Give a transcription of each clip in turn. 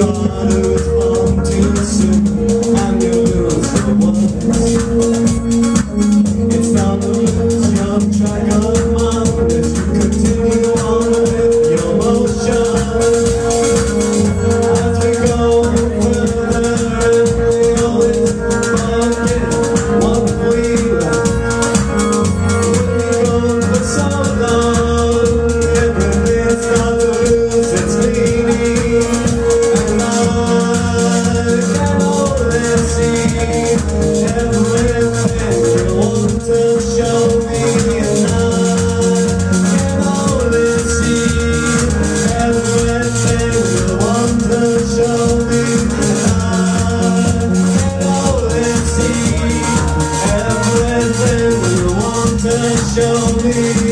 on earth show me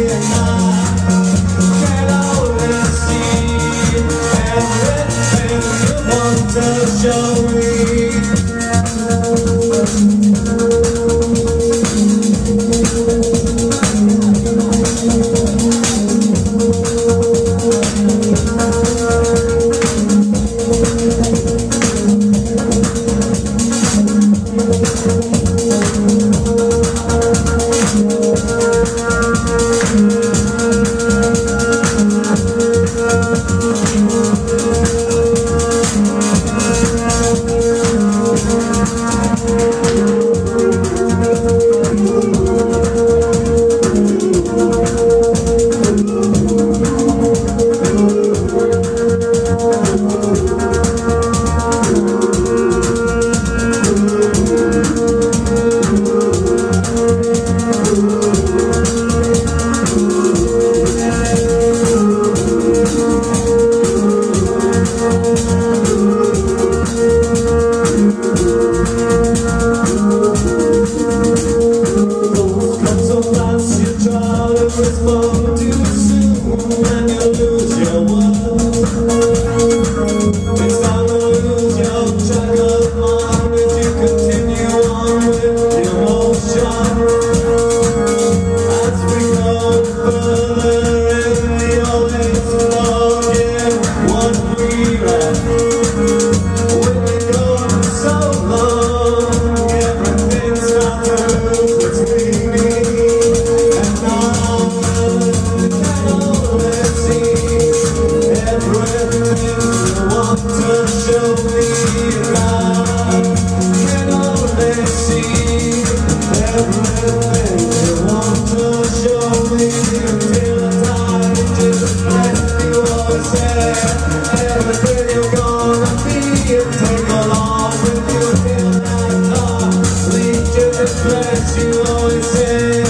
you always say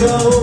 you.